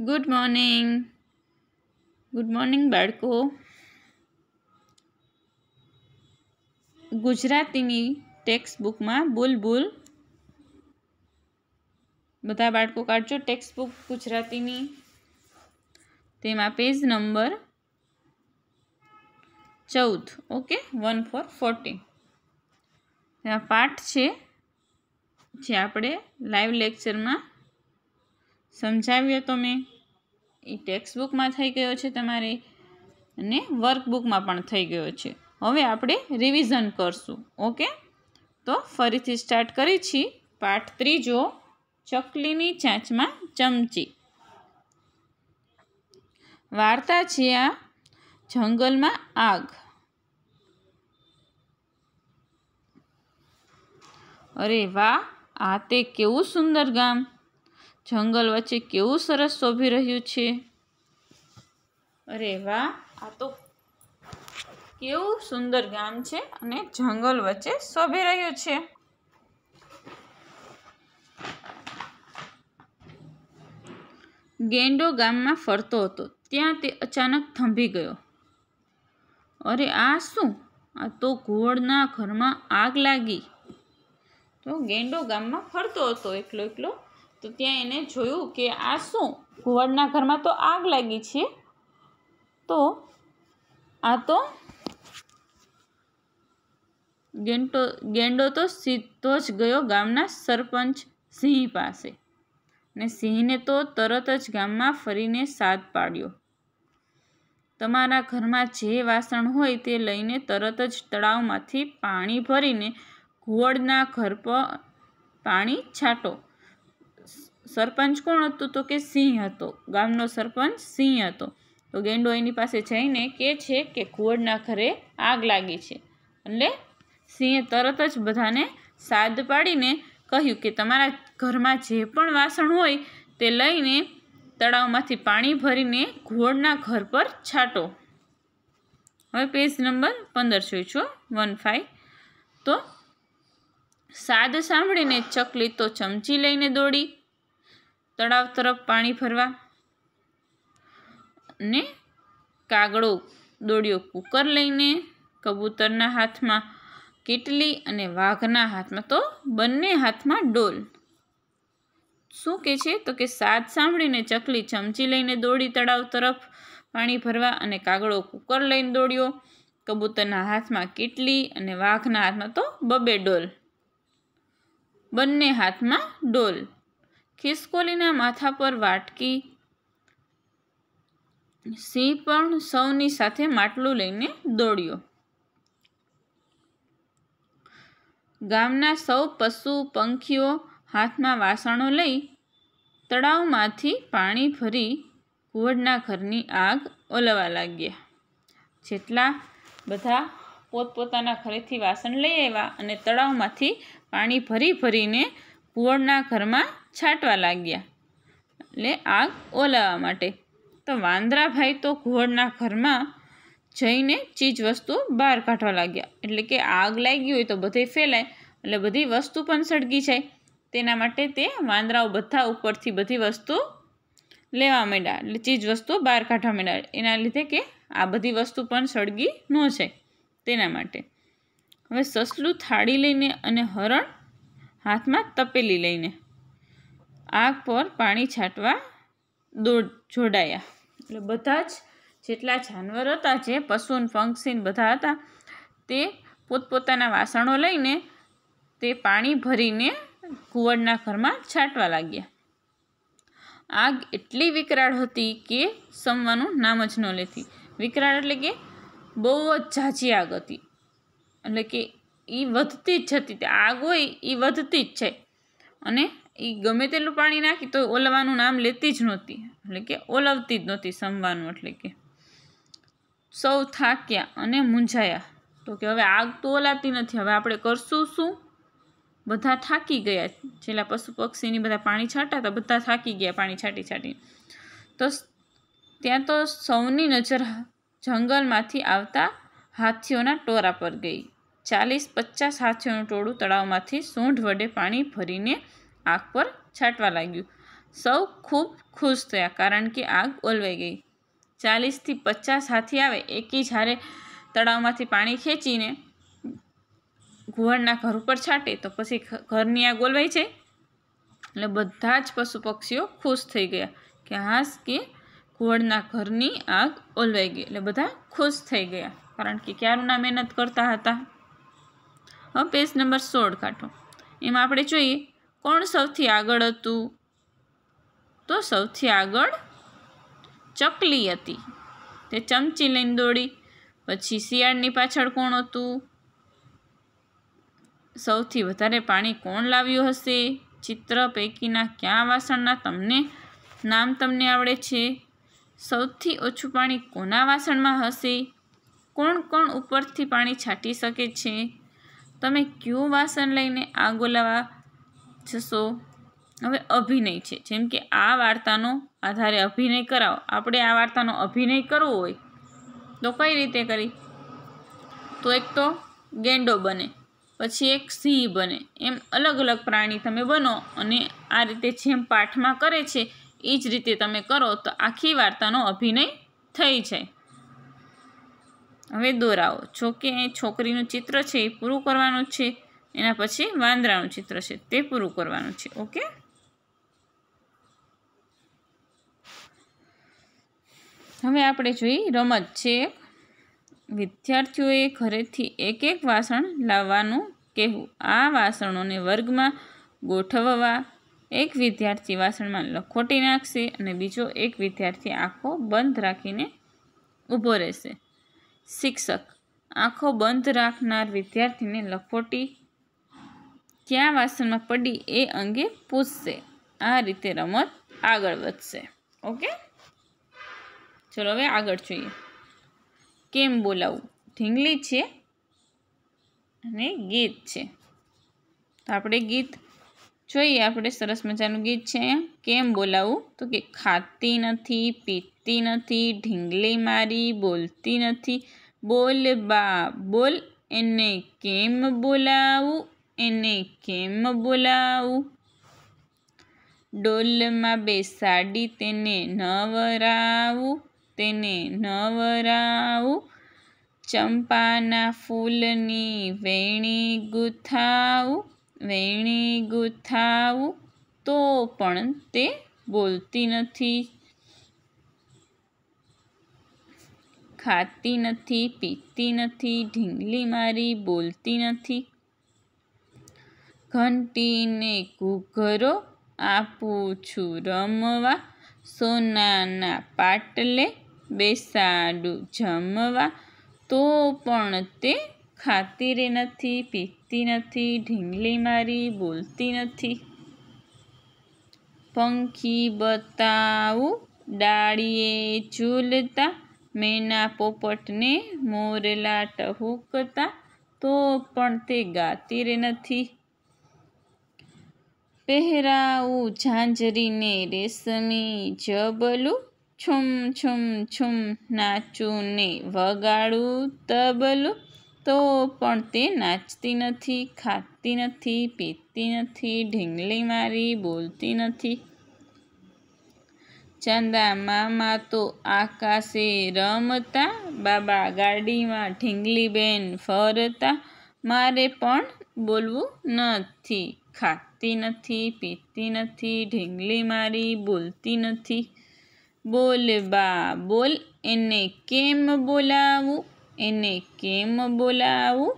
Good morning good morning બાળકો. ગુજરાતીની text બુકમાં બુલબુલ બધા બાળકો કાઢજો ટેક્સ્ટ બુક ગુજરાતીની. તેમાં પેજ નંબર ચૌદ. ઓકે વન ફોર ફોર્ટી તેમાં પાઠ છે, જે આપણે લાઈવ લેક્ચરમાં સમજાવ્યો તો મેં એ ટેક્સ્ટ બુકમાં થઈ ગયો છે તમારે અને વર્કબુકમાં પણ થઈ ગયો છે. હવે આપણે રિવિઝન કરશું, ઓકે? તો ફરીથી સ્ટાર્ટ કરી છીએ પાઠ ત્રીજો, ચકલીની ચાંચમાં ચમચી. વાર્તા છે આ જંગલમાં આગ. અરે વાહ, આ તે કેવું સુંદર ગામ. જંગલ વચ્ચે કેવું સરસ શોભી રહ્યું છે? અરે વાહ, આ તો કેવું સુંદર ગામ છે અને જંગલ વચ્ચે શોભી રહ્યું છે. ગેંડો ગામમાં ફરતો હતો. ત્યાં તે અચાનક થંભી ગયો. અરે, આ શું? આ તો ઘોડના ઘરમાં આગ લાગી. તો ગેંડો ગામમાં ફરતો હતો એકલો એકલો. તો ત્યાં એને જોયું કે આ શું? ઘુવડના ઘરમાં તો આગ લાગી છે. તો આ તો ગેંટો, ગેંડો તો સીધો જ ગયો ગામના સરપંચ સિંહ પાસે. ને સિંહને તો તરત જ ગામમાં ફરીને સાદ પાડ્યો. તમારા ઘરમાં જે વાસણ હોય તે લઈને તરત જ તળાવમાંથી પાણી ભરીને ઘુવડના ઘર પર પાણી છાંટો. સરપંચ કોણ હતું તો કે સિંહ હતો. ગામનો સરપંચ સિંહ હતો. તો ગેંડો એની પાસે જઈને કે છે કે ઘુવડના ઘરે આગ લાગી છે. એટલે સિંહે તરત જ બધાને સાદ પાડીને કહ્યું કે તમારા ઘરમાં જે પણ વાસણ હોય તે લઈને તળાવમાંથી પાણી ભરીને ઘોડના ઘર પર છાંટો. હવે પેજ નંબર પંદર જોઈ છો વન ફાઇવ તો સાદ સાંભળીને ચકલી તો ચમચી લઈને દોડી. તળાવ તરફ પાણી ભરવા ને કાગડો દોડ્યો. કુકર લઈને કબૂતરના હાથમાં કેટલી અને વાઘના હાથમાં. તો બંને હાથમાં ડોલ. શું કે છે? તો કે સાદ સાંભળીને ચકલી ચમચી લઈને દોડી તળાવ તરફ પાણી ભરવા અને કાગડો કુકર લઈને દોડ્યો. કબૂતરના હાથમાં કેટલી અને વાઘના હાથમાં તો બબે ડોલ. બંને હાથમાં ડોલ. ખિસકોલીના માથા પર વાટકી સિંહ પણ સૌની સાથે માટલું લઈને દોડ્યો. ગામના સૌ પશુ, પંખીઓ હાથમાં વાસણો લઈ તળાવમાંથી પાણી ભરી કુવડના ઘરની આગ ઓલવા લાગ્યા. જેટલા બધા પોતપોતાના ઘરેથી વાસણ લઈ આવ્યા અને તળાવમાંથી પાણી ભરી ભરીને કુવડના ઘરમાં છાંટવા લાગ્યા. એટલે આગ ઓલાવવા માટે. તો વાંદરાભાઈ તો ઘોડના ઘરમાં જઈને ચીજ વસ્તુ બહાર કાઢવા લાગ્યા. એટલે કે આગ લાગી હોય તો બધે ફેલાય, એટલે બધી વસ્તુ પણ સળગી જાય. તેના માટે તે વાંદરાઓ બધા ઉપરથી બધી વસ્તુ લેવા માંડ્યા. એટલે ચીજ વસ્તુ બહાર કાઢવા માંડ્યા. એના લીધે કે આ બધી વસ્તુ પણ સળગી ન જાય તેના માટે. હવે સસલું થાળી લઈને અને હરણ હાથમાં તપેલી લઈને. આગ પર પાણી છાંટવા દોડ જોડાયા. એટલે બધા જ જેટલા જાનવર હતા, જે પશુન પંક્ષીન બધા હતા, તે પોતપોતાના વાસણો લઈને તે પાણી ભરીને કુંવરના ઘરમાં છાંટવા લાગ્યા. આગ એટલી વિકરાળ હતી કે સમવાનું નામ જ ન લેતી. વિકરાળ એટલે કે બહુ જ ઝાઝી આગ હતી. એટલે કે એ વધતી જ જતી આગ હોય એ વધતી જ છે. અને એ ગમે તેટલું પાણી નાખી તો ઓલવાનું નામ લેતી જ નહોતી. એટલે કે ઓલવતી જ નહોતી સમવાનું એટલે કે સૌ થાક્યા અને મૂંઝાયા. તો કે હવે આગ તો ઓલાતી નથી, હવે આપણે કરશું શું? બધા થાકી ગયા. છેલ્લા પશુ પક્ષીની બધા પાણી છાંટા તો, બધા થાકી ગયા પાણી છાંટી છાંટી. તો ત્યાં તો સૌની નજર જંગલમાંથી આવતા હાથીઓના ટોરા પર ગઈ. ચાલીસ પચાસ હાથીઓનું ટોળું તળાવમાંથી સૂંઢ વડે પાણી ભરીને આગ પર છાંટવા લાગ્યું. સૌ ખૂબ ખુશ થયા કારણ કે આગ ઓલવાઈ ગઈ. ચાલીસથી પચાસ હાથી આવે એકી જ્યારે તળાવમાંથી પાણી ખેંચીને ઘુવડના ઘર ઉપર છાંટે તો પછી ઘરની આગ ઓલવાઈ જાય. એટલે બધા જ પશુ પક્ષીઓ ખુશ થઈ ગયા કે હાસ કે ઘુવડના ઘરની આગ ઓલવાઈ ગઈ. એટલે બધા ખુશ થઈ ગયા કારણ કે ક્યારના મહેનત કરતા હતા. હવે પેજ નંબર સોળ કાઢો. એમાં આપણે જોઈએ કોણ સૌથી આગળ હતું? તો સૌથી આગળ ચકલી હતી. તે ચમચી લઈને દોડી, પછી શિયાળની પાછળ કોણ હતું? સૌથી વધારે પાણી કોણ લાવ્યું હશે? ચિત્ર પૈકીના કયા વાસણના તમને નામ તમને આવડે છે? સૌથી ઓછું પાણી કોના વાસણમાં હશે? કોણ કોણ ઉપરથી પાણી છાંટી શકે છે? તમે કયું વાસણ લઈને આ ઓલાવા જશો. હવે અભિનય છે. જેમ કે આ વાર્તાનો આધારે અભિનય કરાવો. આપણે આ વાર્તાનો અભિનય કરવો હોય તો કઈ રીતે કરી? તો એક તો ગેંડો બને, પછી એક સિંહ બને. એમ અલગ અલગ પ્રાણી તમે બનો અને આ રીતે જેમ પાઠમાં કરે છે એ જ રીતે તમે કરો તો આખી વાર્તાનો અભિનય થઈ જાય. હવે દોરાવો. જો કે છોકરીનું ચિત્ર છે એ પૂરું કરવાનું છે. એના પછી વાંદરાનું ચિત્ર છે, તે પૂરું કરવાનું છે, ઓકે? હવે આપણે જોઈએ રમત છે. વિદ્યાર્થીઓએ ઘરેથી એક એક વાસણ લાવવાનું કહેવું. આ વાસણોને વર્ગમાં ગોઠવવા એક વિદ્યાર્થી વાસણમાં લખોટી નાખશે અને બીજો એક વિદ્યાર્થી આંખો બંધ રાખીને ઊભો રહેશે. શિક્ષક, આંખો બંધ રાખનાર વિદ્યાર્થીને લખોટી ક્યાં વાસણમાં પડી એ અંગે પૂછશે. આ રીતે રમત આગળ વધશે. ઓકે? ચલો હવે આગળ જોઈએ. કેમ બોલાવવું ઢીંગલી છે અને ગીત છે. તો આપણે ગીત જોઈએ. આપણે સરસ મજાનું ગીત છે કેમ બોલાવું? તો કે ખાતી નથી, પીતી નથી, ઢીંગલી મારી, બોલતી નથી. બોલ બા, બોલ એને કેમ બોલાવું? એને કેમ બોલાવું? ડોલમાં બેસાડી તેને નવરાવું તેને નવરાવું. ચંપાના ફૂલની વેણી ગુથાવું વેણી ગુથાવું તો પણ તે બોલતી નથી. ખાતી નથી, પીતી નથી, ઢીંગલી મારી બોલતી નથી. ઘંટીને ઘૂઘરો આપું છું રમવા. સોનાના પાટલે બેસાડું જમવા. તો પણ તે ખાતી રે નથી, પીતી નથી, ઢીંગલી મારી બોલતી નથી. પંખી બતાવું ડાળીએ ઝૂલતા. મેના પોપટને મોરલા ટહુકતા. તો પણ તે ગાતી રે નથી. પહેરાવું ઝાંઝરીને રેશમી જબલું. છુમ છુમ છુમ નાચું ને વગાડું તબલું. તો પણ તે નાચતી નથી, ખાતી નથી, પીતી નથી, ઢીંગલી મારી બોલતી નથી. ચાંદા મામા તો આકાશે રમતા, બાબા ગાડીમાં ઢીંગલી બેન ફરતા. મારે પણ બોલવું નથી. ખાતી નથી, પીતી નથી, ઢીંગલી મારી, બોલતી નથી. બોલ બા, બોલ, એને કેમ બોલાવું? એને કેમ બોલાવું?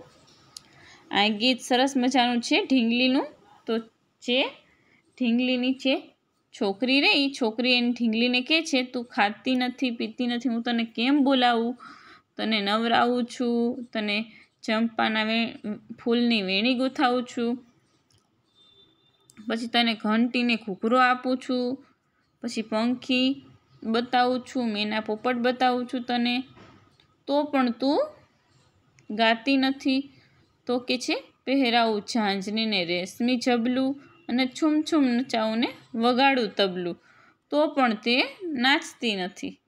આ ગીત સરસ મજાનું છે ઢીંગલીનું. તો જે ઢીંગલીની છે છોકરી રહી છોકરી એની ઢીંગલીને કહે છે, તું ખાતી નથી, પીતી નથી, હું તને કેમ બોલાવું? તને નવરાવું છું, તને ચંપાના વે, ફૂલની વેણી ગૂંથાવું છું. પછી તને ઘંટીને ઘૂઘરો આપું છું, પછી પંખી બતાવું છું, મેના પોપટ બતાવું છું તને. તો પણ તું ગાતી નથી. તો કે છે, પહેરાવું ઝાંઝરીને રેશમી જબલું અને છૂમ છૂમ નચાવું ને વગાડું તબલું. તો પણ તે નાચતી નથી.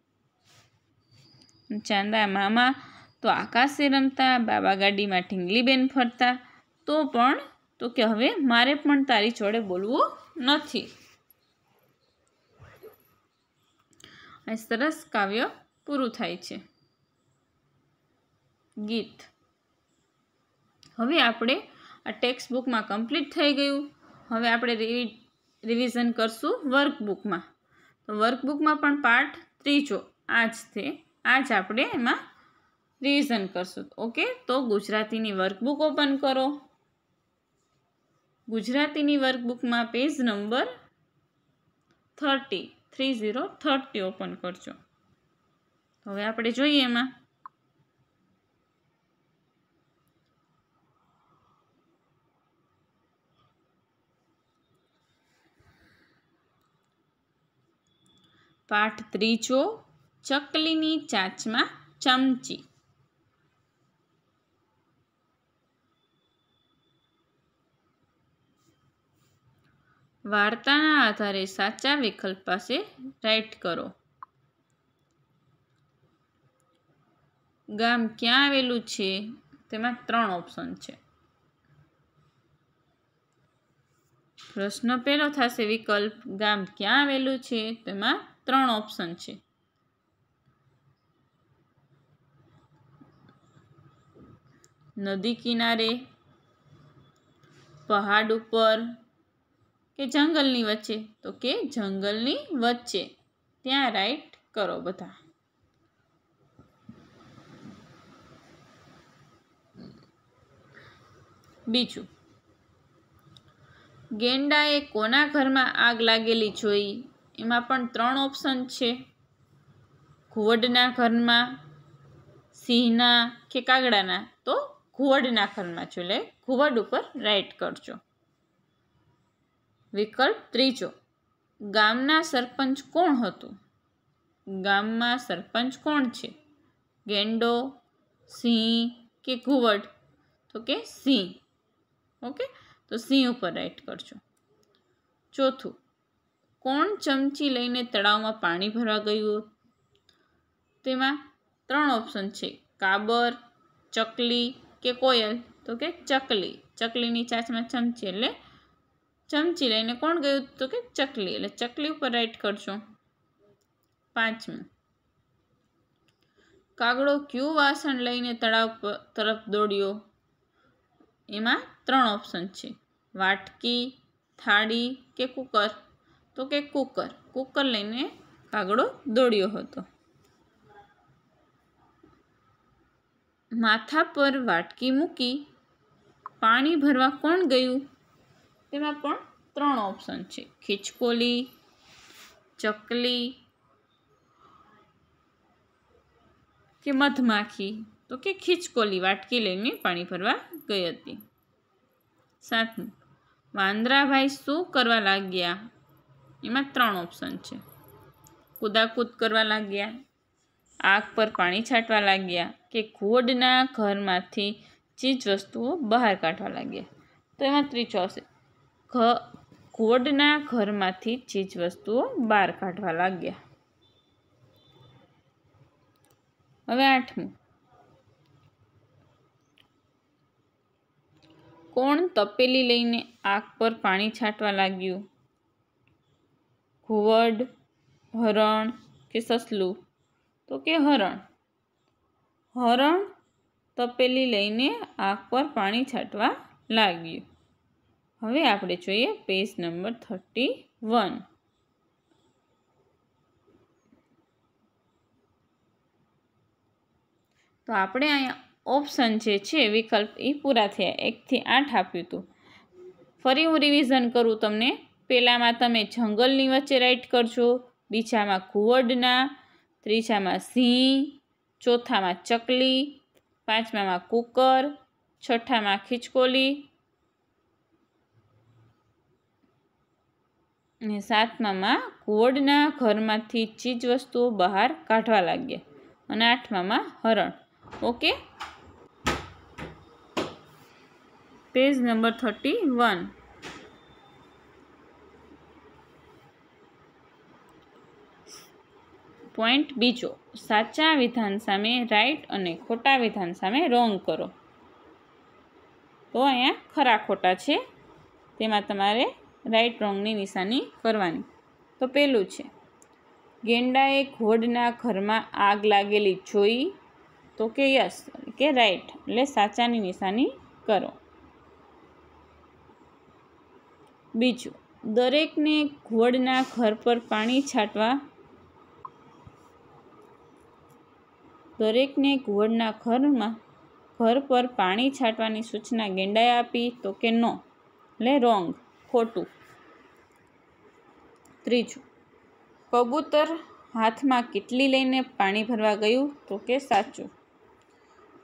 ચાંદા મામા તો આકાશે રમતા, બાબા ગાડીમાં ઢીંગલીબેન ફરતા. તો પણ તો કે હવે મારે પણ તારી જોડે બોલવું નથી. આ સરસ કાવ્ય પૂરું થાય છે. ગીત. હવે આપણે આ ટેક્સ્ટ બુકમાં કમ્પ્લીટ થઈ ગયું. હવે આપણે રિવિઝન કરશું વર્કબુકમાં. તો વર્કબુકમાં પણ પાર્ટ ત્રીજો આજ છે. આજ આપણે એમાં રિવિઝન કરશું. ઓકે? તો ગુજરાતીની વર્કબુક ઓપન કરો. ગુજરાતીની વર્કબુકમાં page number thirty, three zero, thirty open કરજો. હવે આપણે જોઈએ એમાં. પાઠ ત્રીજો, ચકલીની ચાંચમાં ચમચી. વાર્તાના આધારે સાચા વિકલ્પ પાસે રાઇટ કરો. ગામ ક્યાં આવેલું છે? તેમાં ત્રણ ઓપ્શન છે. પ્રશ્ન પહેલો થશે વિકલ્પ, ગામ ક્યાં આવેલું છે? તેમાં ત્રણ ઓપ્શન છે. નદી કિનારે, પહાડ ઉપર કે જંગલની વચ્ચે? તો કે જંગલની વચ્ચે. ત્યાં રાઈટ કરો બધા. બીજું. ગેંડાએ કોના ઘરમાં આગ લાગેલી જોઈ? એમાં પણ ત્રણ ઓપ્શન છે. ઘુવડના ઘરમાં, સિંહના કે કાગડાના. તો ઘુવડના ઘરમાં છો એટલે ઘુવડ ઉપર રાઈટ કરજો. વિકલ્પ ત્રીજો. ગામના સરપંચ કોણ હતું? ગામમાં સરપંચ કોણ છે? ગેંડો, સિંહ કે ઘુવડ? તો કે સિંહ. ઓકે? તો સિંહ ઉપર રાઈટ કરજો. ચોથું. કોણ ચમચી લઈને તળાવમાં પાણી ભરવા ગયું? તેમાં ત્રણ ઓપ્શન છે. કાબર, ચકલી કે કોયલ. તો કે ચકલી. ચકલીની ચાંચમાં ચમચી એટલે ચમચી લઈને કોણ ગયું તો કે ચકલી, એટલે ચકલી ઉપર રાઈટ કરજો. પાંચમું. કાગડો ક્યુ વાસણ લઈને તળાવ તરફ દોડ્યો? એમાં ત્રણ ઓપ્શન છે. વાટકી, થાળી કે કુકર? તો કે કુકર. કુકર લઈને કાગડો દોડ્યો હતો. માથા પર વાટકી મૂકી પાણી ભરવા કોણ ગયું? તેમાં પણ ત્રણ ઓપ્શન છે. ખીચકોલી, ચકલી કે મધમાખી. તો કે ખીચકોલી, વાટકી લઈને પાણી ભરવા ગઈ હતી. સાતમું, વાંદરાભાઈ શું કરવા લાગ્યા? એમાં ત્રણ ઓપ્શન છે. કૂદાકૂદ કરવા લાગ્યા, આગ પર પાણી છાંટવા લાગ્યા કે ઘોડના ઘરમાંથી ચીજ વસ્તુઓ બહાર કાઢવા લાગ્યા. તો એમાં ત્રીજો આવશે ઘોડના ઘરમાંથી ચીજ વસ્તુઓ બહાર કાઢવા લાગ્યા. હવે આઠમું. કોણ તપેલી લઈને આગ પર પાણી છાંટવા લાગ્યું? ઘુવડ, હરણ કે સસલું? તો કે હરણ? હરણ તપેલી લઈને આગ પર પાણી છાંટવા લાગ્યું. હવે આપણે જોઈએ પેજ નંબર થર્ટી વન તો આપણે અહીંયા ઓપ્શન જે છે, વિકલ્પ એ પૂરા થયા. એકથી આઠ આપ્યું હતું ફરી હું રિવિઝન કરું તમને. પહેલાંમાં તમે જંગલની વચ્ચે રાઈટ કરજો. બીજામાં ઘુવડના, ત્રીજામાં સિંહ, ચોથામાં ચકલી, પાંચમામાં કુકર, છઠ્ઠામાં ખીચકોલી અને સાતમામાં કુવડના ઘરમાંથી ચીજ વસ્તુઓ બહાર કાઢવા લાગ્યા. અને આઠમામાં હરણ. Okay? Page number thirty one. Point બીજો. સાચા વિધાન સામે રાઈટ અને ખોટા વિધાન સામે રોંગ કરો. તો અહીંયા ખરા ખોટા છે. તેમાં તમારે રાઈટ રોંગની નિશાની કરવાની. તો પેલું છે. ગેંડાએ ઘોડના ઘરમાં આગ લાગેલી જોઈ તો કે યસ કે રાઈટ, એટલે સાચાની નિશાની કરો. બીજું, દરેકને ઘોડના ઘર પર પાણી છાંટવા દરેકને ઘોડના ઘરમાં ઘર પર પાણી છાંટવાની સૂચના ગેંડાએ આપી તો કે નો, એટલે રોંગ, ખોટું. ત્રીજું, કબૂતર હાથમાં કેટલી લઈને પાણી ભરવા ગયું તો કે સાચું?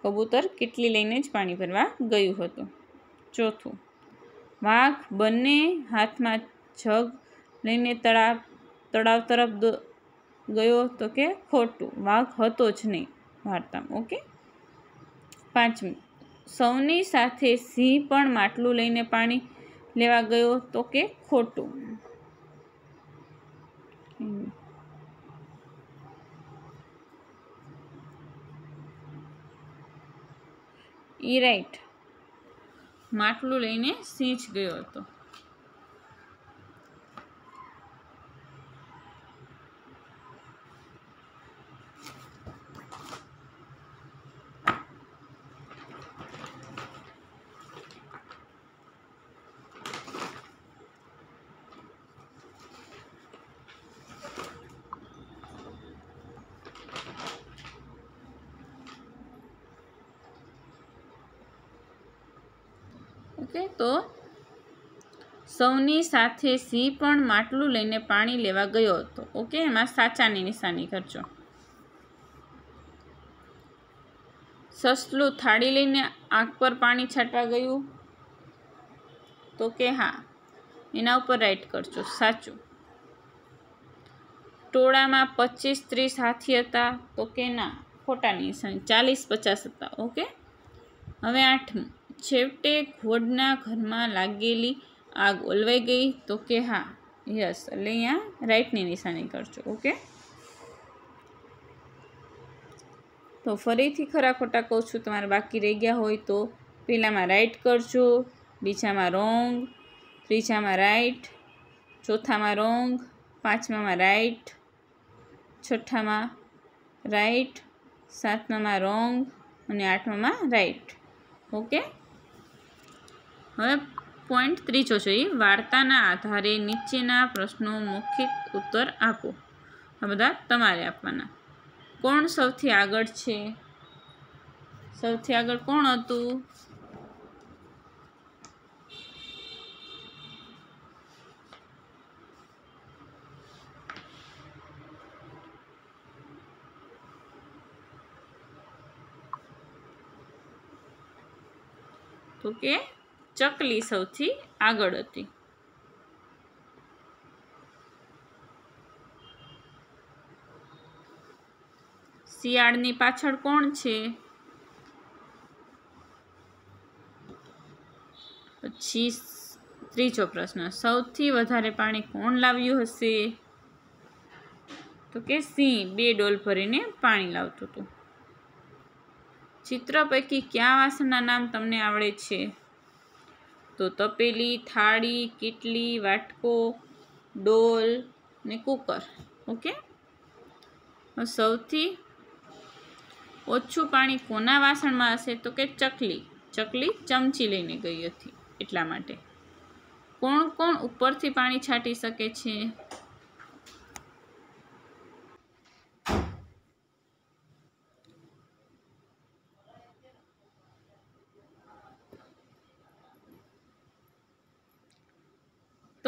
કબૂતર કેટલી લઈને જ પાણી ભરવા ગયું હતું. ચોથું, વાઘ બંને હાથમાં જગ લઈને તળાવ તળાવ તરફ ગયો તો કે ખોટું. વાઘ હતો જ નહીં, વાર્તામાં, ઓકે? પાંચમું, સૌની સાથે સિંહ પણ માટલું લઈને પાણી લેવા ગયો તો કે ખોટું. ઈ માટલું લઈને સિંચ ગયો હતો. ઓકે, તો સૌની સાથે સિંહ પણ માટલું લઈને પાણી લેવા ગયો હતો. ઓકે, એમાં સાચાની નિશાની કરજો. સસલું થાળી લઈને આગ પર પાણી છાંટવા ગયું. તો કે હા, એના ઉપર રાઈટ કરજો, સાચું. ટોળામાં પચીસ ત્રીસ હાથી હતા, તો કે ના ખોટાની નિશાની, ચાલીસ પચાસ હતા. ઓકે, હવે આઠમું. છેવટે ઘોડના ઘરમાં લાગેલી આગ ઓલવાઈ ગઈ તો કે હા, યસ, એટલે અહીંયા રાઈટની નિશાની કરજો, ઓકે? તો ફરીથી ખરા ખોટા કહું છું, તમારે બાકી રહી ગયા હોય તો પહેલાંમાં રાઈટ કરજો, બીજામાં રોંગ, ત્રીજામાં રાઈટ, ચોથામાં રોંગ, પાંચમામાં રાઈટ, છઠ્ઠામાં રાઈટ, સાતમામાં રોંગ અને આઠમામાં રાઈટ, ઓકે? હવે પોઈન્ટ ત્રીજો છે એ વાર્તાના આધારે નીચેના પ્રશ્નો મૌખિક ઉત્તર આપો. આ બધા તમારે આપવાના. કોણ સૌથી આગળ છે? સૌથી આગળ કોણ હતું? તો કે ચકલી સૌથી આગળ હતી. શિયાળની પાછળ કોણ છે? પછી ત્રીજો પ્રશ્ન, સૌથી વધારે પાણી કોણ લાવ્યું હશે? તો કે સિંહ, બે ડોલ ભરીને પાણી લાવતું હતું. ચિત્ર પૈકી કયા વાસણના નામ તમને આવડે છે? તો તપેલી, થાળી, કેટલી, વાટકો, ડોલ ને કુકર, ઓકે? સૌથી ઓછું પાણી કોના વાસણમાં હશે? તો કે ચકલી. ચકલી ચમચી લઈને ગઈ હતી એટલા માટે. કોણ કોણ ઉપરથી પાણી છાંટી શકે છે?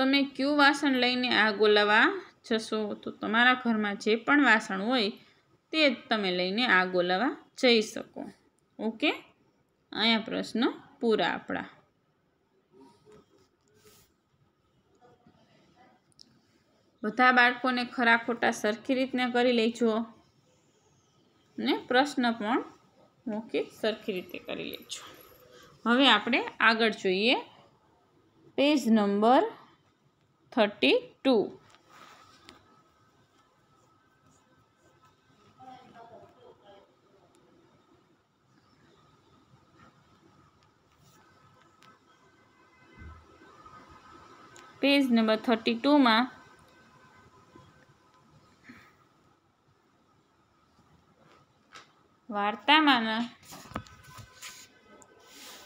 તમે કયું વાસણ લઈને આગ ઓલાવવા જશો? તો તમારા ઘરમાં જે પણ વાસણ હોય તે જ તમે લઈને આગ ઓલાવવા જઈ શકો. ઓકે? અહીંયા પ્રશ્ન પૂરા આપણા. બધા બાળકોને ખરા ખોટા સરખી રીતને કરી લેજો. ને પ્રશ્ન પણ મૌખિક સરખી રીતે કરી લેજો. હવે આપણે આગળ જોઈએ. Page number thirty two. Page number thirty ટુમાં વાર્તામાંના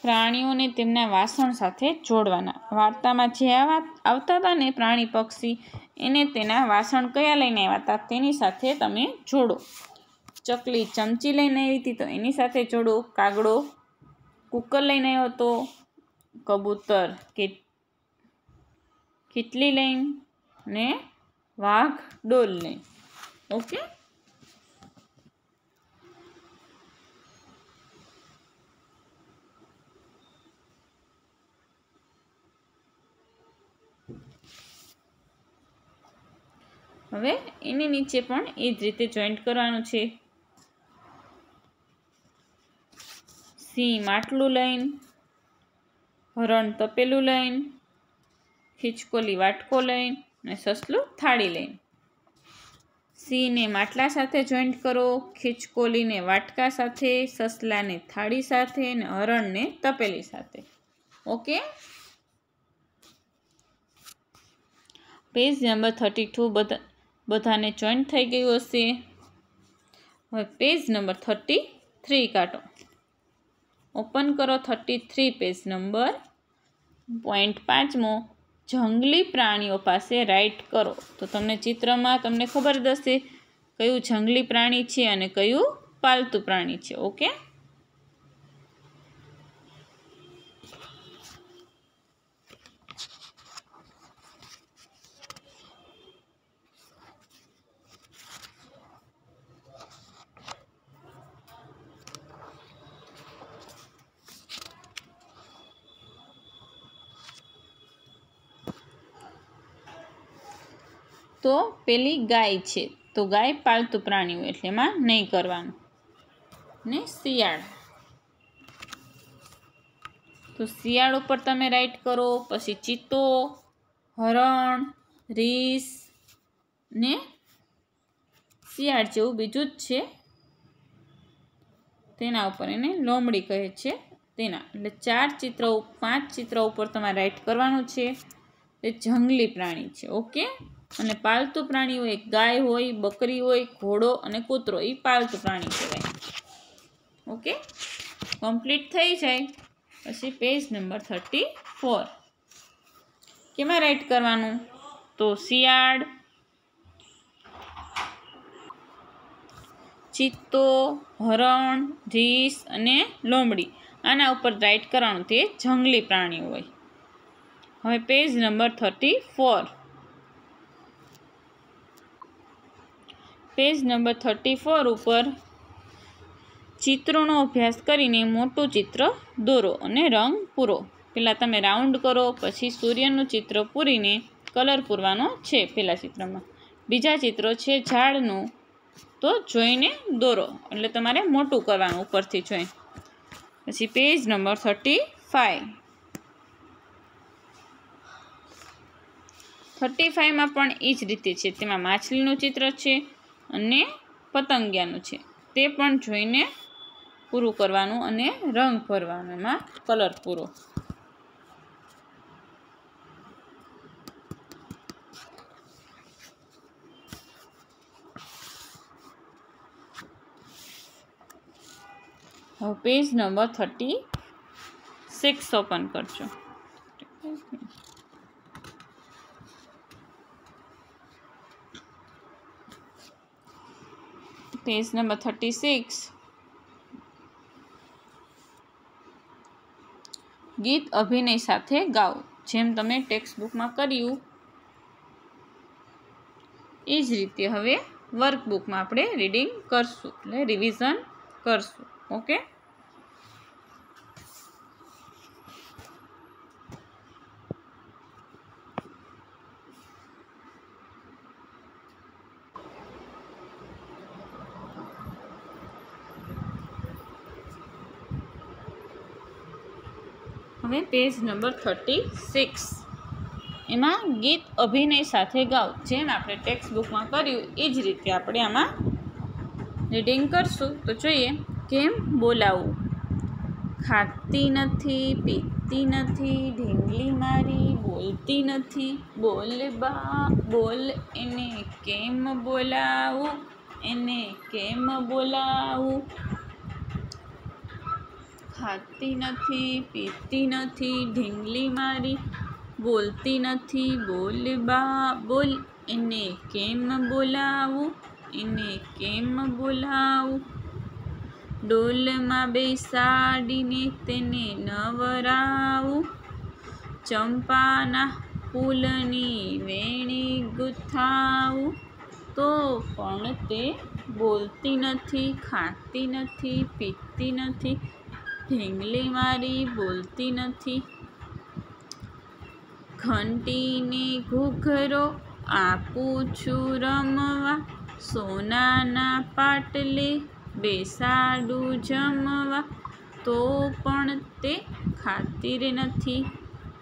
પ્રાણીઓને તેમના વાસણ સાથે જોડવાના. વાર્તામાં જે આવા આવતા હતા ને પ્રાણી પક્ષી, એને તેના વાસણ કયા લઈને આવ્યા હતા? તેની સાથે તમે જોડો. ચકલી ચમચી લઈને આવી હતી તો એની સાથે જોડો. કાગડો કુકર લઈને આવ્યો હતો. કબૂતર કેટલી લઈને ને વાઘ ડોલ લઈને. ઓકે? હવે એની નીચે પણ એ જ રીતે જોઈન્ટ કરવાનું છે. સિંહ માટલું લઈને, હરણ તપેલું લઈને ખીચકોલી વાટકો લઈને અને સસલું થાળી લઈને. સિંહને માટલા સાથે જોઈન્ટ કરો ખીચકોલીને વાટકા સાથે, સસલાને થાળી સાથે અને હરણને તપેલી સાથે. Okay page number thirty two બધા બધાને જોઈન્ટ થઈ ગયું હશે. હવે પેજ નંબર થર્ટી થ્રી કાઢો. ઓપન કરો thirty three page number. Point પાંચમો, જંગલી પ્રાણીઓ પાસે રાઈટ કરો. તો તમને ચિત્રમાં તમને ખબર દશે કયું જંગલી પ્રાણી છે અને કયું પાલતુ પ્રાણી છે, ઓકે? તો પેલી ગાય છે. તો ગાય પાલતુ પ્રાણીઓ એટલે એમાં નહીં કરવાનું. ને શિયાળ. તો શિયાળ ઉપર તમે રાઈટ કરો, પછી ચિત્તો, હરણ, રીસ ને શિયાળ જેવું બીજું જ છે. તેના ઉપર એને લોમડી કહે છે. તેના એટલે ચાર ચિત્ર, પાંચ ચિત્ર ઉપર તમારે રાઈટ કરવાનું છે. એ જંગલી પ્રાણી છે. ઓકે? અને પાલતુ પ્રાણી હોય ગાય હોય, બકરી હોય, ઘોડો અને કૂતરો એ પાલતુ પ્રાણી કહેવાય. ઓકે? કમ્પ્લીટ થઈ જાય. પછી પેજ નંબર થર્ટી ફોર કેમાં રાઈટ કરવાનું? તો શિયાળ, ચિત્તો, હરણ, રીસ અને લોમડી. આના ઉપર રાઈટ કરવાનું તે જંગલી પ્રાણીઓ હોય. હવે page number thirty four page number thirty four ઉપર ચિત્રોનો અભ્યાસ કરીને મોટું ચિત્ર દોરો અને રંગ પૂરો. પહેલાં તમે રાઉન્ડ કરો, પછી સૂર્યનું ચિત્ર પૂરીને કલર પૂરવાનો છે પહેલાં ચિત્રમાં. બીજા ચિત્રો છે ઝાડનું, તો જોઈને દોરો. એટલે તમારે મોટું કરવાનું ઉપરથી જોઈ. પછી page number thirty five thirty ફાઇવમાં પણ એ જ રીતે છે. તેમાં માછલીનું ચિત્ર છે અને પતંગિયાનું છે. તે પણ જોઈને પૂરું કરવાનું અને રંગ ભરવાનો એમાં કલર પૂરો. Page number thirty six open કરજો. નંબર થર્ટી સિક્સ ગીત અભિનય સાથે ગાઓ, જેમ તમે ટેક્સ્ટ બુકમાં કર્યું. એ જ રીતે હવે વર્કબુકમાં આપણે રીડિંગ કરશું, એટલે રિવિઝન કરશું, okay? Page number thirty six. એમાં ગીત અભિનય સાથે ગાઓ, જેમ આપણે ટેક્સ્ટ બુકમાં કર્યું, એ જ રીતે આપણે આમાં રીડિંગ કરશું. તો જોઈએ, કેમ બોલાવવું ખાતી નથી, પીતી નથી, ઢીંગલી મારી, બોલતી નથી. બોલ બા, બોલ, એને કેમ બોલાવું? એને કેમ બોલાવું? ખાતી નથી, પીતી નથી, ઢીંગલી મારી, બોલતી નથી, બોલ બા, બોલ, એને કેમ બોલાવું, એને કેમ બોલાવું? ડોલમાં બેસાડીને તેને નવરાવું. ચંપાના ફૂલની વેણી ગુથાવું. તો પણ તે બોલતી નથી, ખાતી નથી, પીતી નથી ઢીંગલી મારી બોલતી નથી. ઘંટીને ઘૂઘરો આપું છું રમવા, સોનાના પાટલે બેસાડું જમવા. તો પણ તે ખાતીર નથી,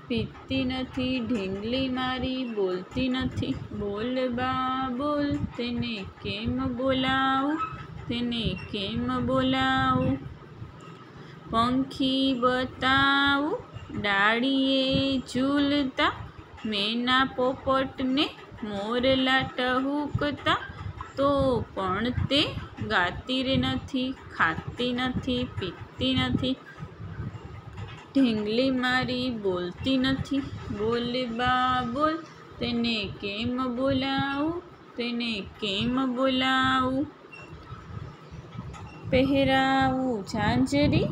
પીતી નથી, ઢીંગલી મારી બોલતી નથી. બોલ બા, બોલ, તેને કેમ બોલાવું, તેને કેમ બોલાવું? પંખી બતાવું, ડાળીએ ઝૂલતા, મેના પોપટને મોરલા ટહુકતા. તો પણ તે ગાતી રે નથી, ખાતી નથી, પીતી નથી. ઢીંગલી મારી બોલતી નથી. બોલ બા, બોલ, તેને કેમ બોલાવું, તેને કેમ બોલાવું? પહેરાવું ઝાંઝરી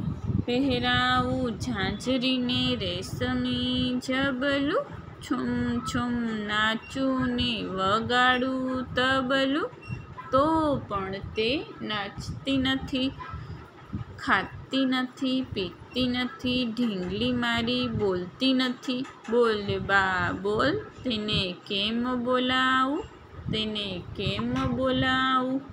પહેરાવું ઝાંઝરીને રેશમી જબલું, છુમ છુમ નાચું ને વગાડું તબલું. તો પણ તે નાચતી નથી, ખાતી નથી, પીતી નથી, ઢીંગલી મારી બોલતી નથી. બોલ બા, બોલ, તેને કેમ બોલાવું? તેને કેમ બોલાવું?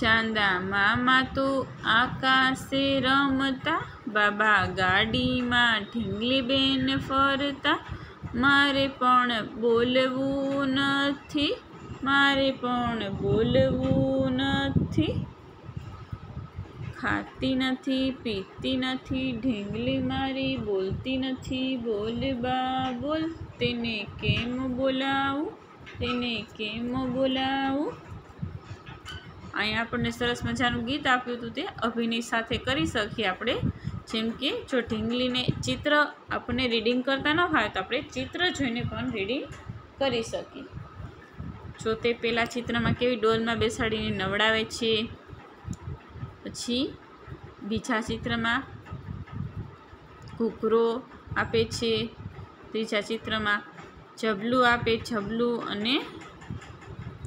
ચાંદા મામા તો આકાશે રમતા, બાબા ગાડીમાં ઢીંગલી બેન ફરતા. મારે પણ બોલવું નથી, મારે પણ બોલવું નથી. ખાતી નથી, પીતી નથી, ઢીંગલી મારી બોલતી નથી. બોલ બા, બોલ, તેને કેમ બોલાવું, તેને કેમ બોલાવું? અહીંયા આપણને સરસ મજાનું ગીત આપ્યું હતું તે અભિનય સાથે કરી શકીએ આપણે. જેમ કે, જો ઢીંગલીને ચિત્ર આપણને રીડિંગ કરતા ન હોય તો આપણે ચિત્ર જોઈને પણ રીડિંગ કરી શકીએ. જો તે પહેલાં ચિત્રમાં કેવી ડોલમાં બેસાડીને નવડાવે છે. પછી બીજા ચિત્રમાં ઘૂઘરો આપે છે. ત્રીજા ચિત્રમાં જબલું આપે જબલું અને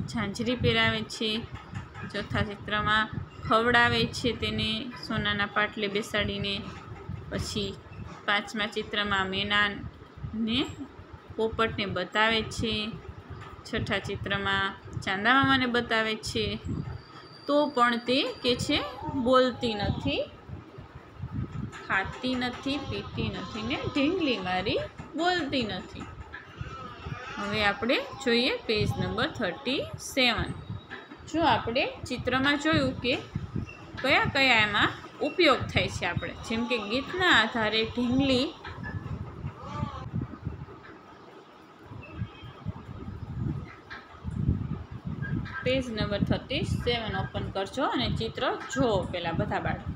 ઝાંઝરી પહેરાવે છે. ચોથા ચિત્રમાં ખવડાવે છે તેને સોનાના પાટલે બેસાડીને, પછી પાંચમા ચિત્રમાં મેનાને પોપટને બતાવે છે, છઠ્ઠા ચિત્રમાં ચાંદા મામાને બતાવે છે. તો પણ તે કે છે, બોલતી નથી, ખાતી નથી, પીતી નથી ને ઢીંગલી મારી બોલતી નથી. હવે આપણે જોઈએ પેજ નંબર થર્ટી સેવન. જો આપણે ચિત્રમાં જોયું કે કયા કયા એમાં ઉપયોગ થાય છે આપણે. જેમ કે ગીતના આધારે ઢીંગલી page number thirty seven open કરજો અને ચિત્ર જુઓ પહેલાં બધા બાળકો.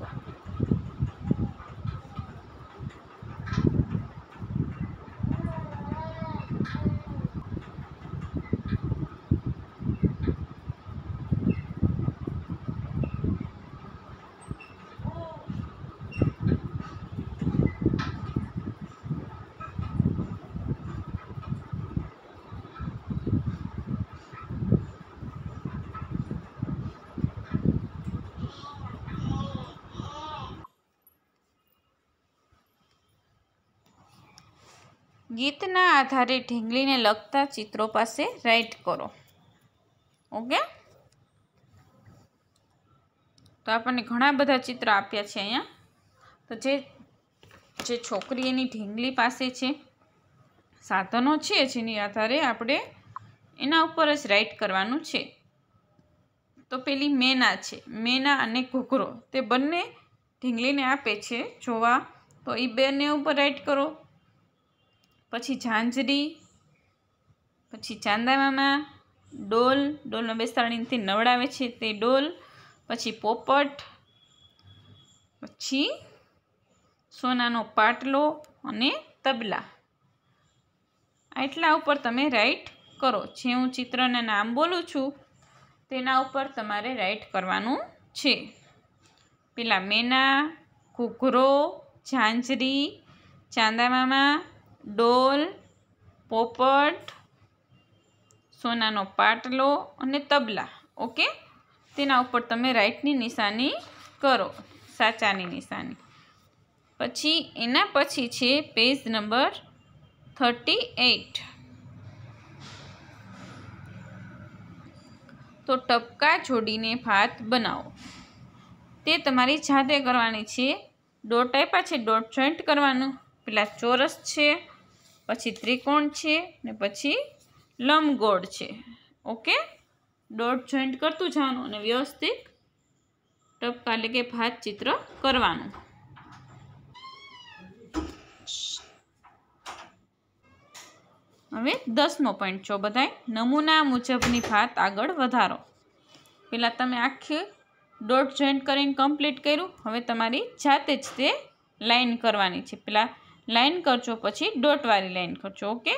ગીતના આધારે ઢીંગલીને લગતા ચિત્રો પાસે રાઇટ કરો. ઓકે? તો આપણને ઘણા બધા ચિત્ર આપ્યા છે અહીંયા. તો જે જે છોકરી એની ઢીંગલી પાસે છે, સાધનો છે જેની આધારે આપણે એના ઉપર જ રાઇટ કરવાનું છે. તો પેલી મેના છે. મેના અને ઘૂઘરો. તે બંને ઢીંગલીને આપે છે જોવા. તો એ બેને ઉપર રાઇટ કરો. પછી ઝાંઝરી, પછી ચાંદામામા, ડોલ, ડોલનો બેસાડીથી નવડાવે છે તે ડોલ, પછી પોપટ, પછી સોનાનો પાટલો અને તબલા. આટલા ઉપર તમે રાઈટ કરો. જે હું ચિત્રના નામ બોલું છું, તેના ઉપર તમારે રાઈટ કરવાનું છે. પેલા મેના, ઘૂઘરો, ઝાંઝરી, ચાંદામામા ડોલ, પોપટ, સોનાનો પાટલો અને તબલા. ઓકે? તેના ઉપર તમે રાઈટની નિશાની કરો, સાચાની નિશાની. પછી એના પછી છે પેજ નંબર થર્ટી એઇટ તો ટપકા જોડીને ભાત બનાવો. તે તમારી જાતે કરવાની છે. ડોટ આપ્યા છે, ડોટ જોઈન્ટ કરવાનું. પેલા ચોરસ છે. પછી ત્રિકોણ છે ને પછી લંબગોળ છે. ઓકે? ડોટ જોઈન્ટ કરતું જવાનું અને વ્યવસ્થિત ટપકા એટલે કે ભાત ચિત્ર કરવાનું. હવે દસમો પોઈન્ટ છો બધાય. નમૂના મુજબની ભાત આગળ વધારો. પહેલાં તમે આખી ડોટ જોઈન્ટ કરીને કમ્પ્લીટ કર્યું. હવે તમારી જાતે જ તે લાઈન કરવાની છે. પહેલાં લાઈન કરજો પછી ડોટવાળી લાઇન કરજો, ઓકે?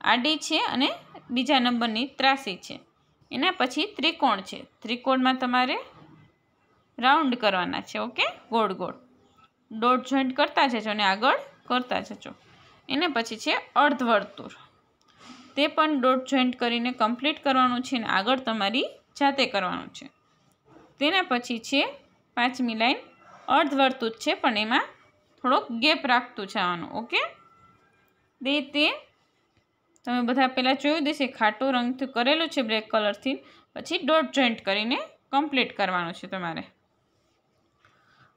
આડી છે અને બીજા નંબરની ત્રાસી છે. એના પછી ત્રિકોણ છે. ત્રિકોણમાં તમારે રાઉન્ડ કરવાના છે, ઓકે? ગોળ ગોળ. ડોટ જોઈન્ટ કરતા જજો અને આગળ કરતા જજો. એને પછી છે અર્ધવર્તુળ. તે પણ ડોટ જોઈન્ટ કરીને કમ્પ્લીટ કરવાનું છે અને આગળ તમારી જાતે કરવાનું છે. તેના પછી છે પાંચમી લાઈન અર્ધવર્તુળ છે, પણ એમાં થોડોક ગેપ રાખતું જવાનું, ઓકે? તે તે, તમે બધા પહેલાં જોયું દેશે ખાટું રંગથી કરેલું છે બ્લેક કલરથી પછી ડોટ જોઈન્ટ કરીને કમ્પ્લીટ કરવાનું છે તમારે.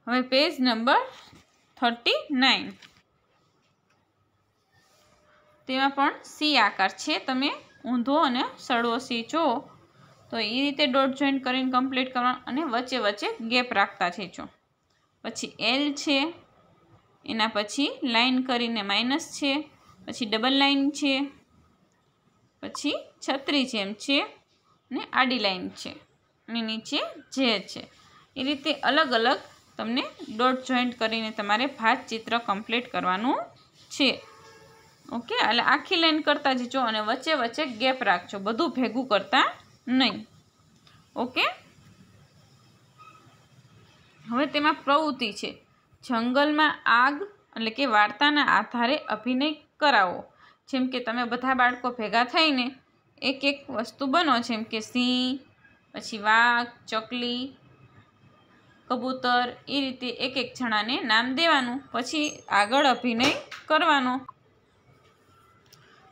હવે પેજ નંબર થર્ટી નાઇન તેમાં પણ સી આકાર છે, તમે ઊંધો અને સડવો સી જો તો એ રીતે ડોટ જોઈન્ટ કરીને કમ્પ્લીટ કરવાનું અને વચ્ચે વચ્ચે ગેપ રાખતા છે જો પછી એલ છે. એના પછી લાઈન કરીને માઇનસ છે, પછી ડબલ લાઇન છે, પછી છત્રી જેમ છે અને આડી લાઈન છે. અને નીચે જે છે. એ રીતે અલગ અલગ તમને ડોટ જોઈન્ટ કરીને તમારે ભાત ચિત્ર કમ્પ્લીટ કરવાનું છે. ઓકે? એટલે આખી લાઈન કરતા જજો અને વચ્ચે વચ્ચે ગેપ રાખજો. બધું ભેગું કરતા નહીં. ઓકે? હવે તેમાં પ્રવૃત્તિ છે. જંગલમાં આગ, એટલે કે વાર્તાના આધારે અભિનય કરાવો. જેમ કે તમે બધા બાળકો ભેગા થઈને એક એક વસ્તુ બનો, જેમ કે સિંહ, પછી વાઘ, ચકલી, કબૂતર, એ રીતે એક એક જણાને નામ દેવાનું, પછી આગળ અભિનય કરવાનો.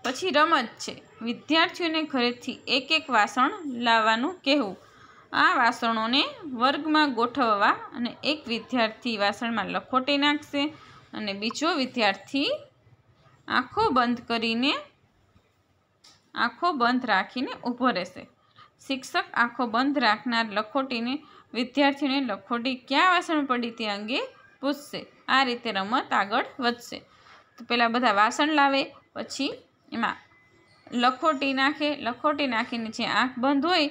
પછી રમત છે. વિદ્યાર્થીઓને ઘરેથી એક એક વાસણ લાવવાનું કહેવું. આ વાસણોને વર્ગમાં ગોઠવવા અને એક વિદ્યાર્થી વાસણમાં લખોટી નાખશે અને બીજો વિદ્યાર્થી આંખો બંધ કરીને આંખો બંધ રાખીને ઊભો રહેશે. શિક્ષક આંખો બંધ રાખનાર લખોટીને વિદ્યાર્થીઓને લખોટી ક્યાં વાસણ પડી તે અંગે પૂછશે. આ રીતે રમત આગળ વધશે. તો પહેલાં બધા વાસણ લાવે, પછી એમાં લખોટી નાખે. લખોટી નાખીને જે આંખ બંધ હોય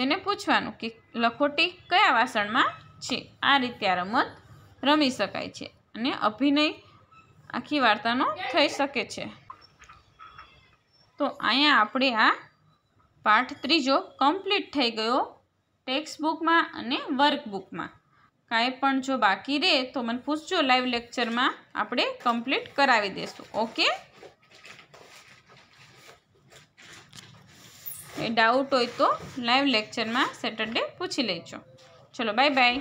તેને પૂછવાનું કે લખોટી કયા વાસણમાં છે? આ રીતે આ રમત રમી શકાય છે અને અભિનય આખી વાર્તાનો થઈ શકે છે. તો અહીંયા આપણે આ પાઠ ત્રીજો કમ્પ્લીટ થઈ ગયો ટેક્સ્ટ બુકમાં અને વર્કબુકમાં કાંઈ પણ જો બાકી રહે તો મને પૂછજો લાઈવ લેક્ચરમાં આપણે કમ્પ્લીટ કરાવી દઈશું ઓકે એ ડાઉટ હોય તો લાઈવ લેક્ચરમાં સેટરડે પૂછી લેજો. ચલો બાય બાય